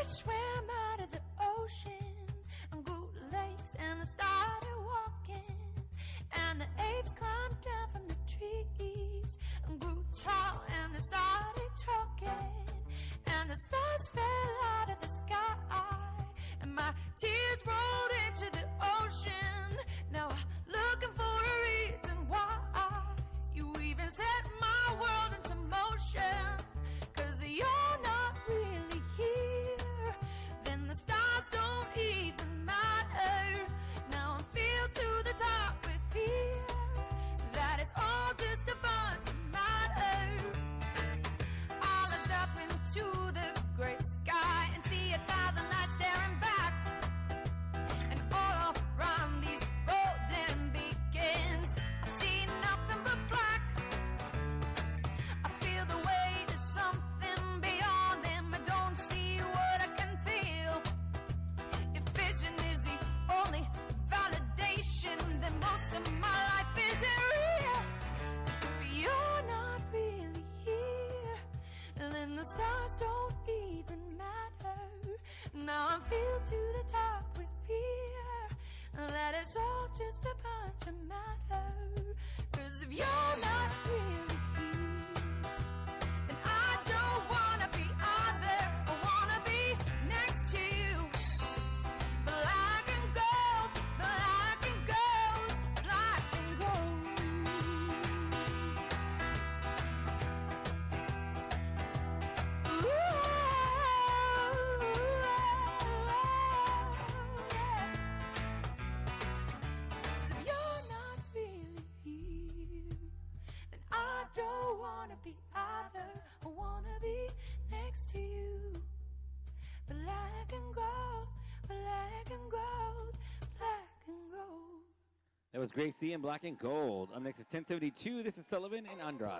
I swam out of the ocean on good lakes and I started walking. And the apes climbed down from the trees and grew tall and they started talking. And the stars fell. and the stars don't even matter. Now I'm filled to the top with fear that it's all just a That was Gracie in black and gold. Up next is 1072. This is Sullivan and Andrade.